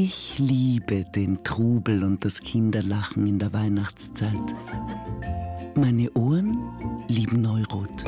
Ich liebe den Trubel und das Kinderlachen in der Weihnachtszeit. Meine Ohren lieben Neurot.